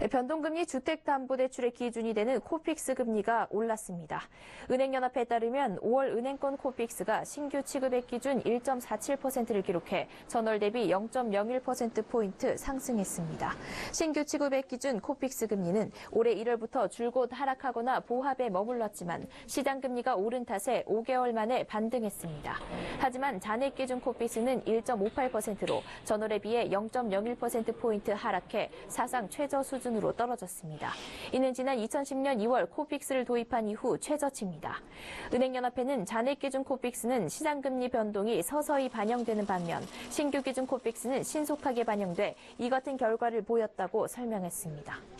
변동금리 주택담보대출의 기준이 되는 코픽스 금리가 올랐습니다. 은행연합에 따르면 5월 은행권 코픽스가 신규 취급액 기준 1.47%를 기록해 전월 대비 0.01%포인트 상승했습니다. 신규 취급액 기준 코픽스 금리는 올해 1월부터 줄곧 하락하거나 보합에 머물렀지만 시장 금리가 오른 탓에 5개월 만에 반등했습니다. 하지만 잔액 기준 코픽스는 1.58%로 전월에 비해 0.01%포인트 하락해 사상 최저 수준 으로 떨어졌습니다. 이는 지난 2010년 2월 코픽스를 도입한 이후 최저치입니다. 은행연합회는 잔액 기준 코픽스는 시장금리 변동이 서서히 반영되는 반면 신규 기준 코픽스는 신속하게 반영돼 이 같은 결과를 보였다고 설명했습니다.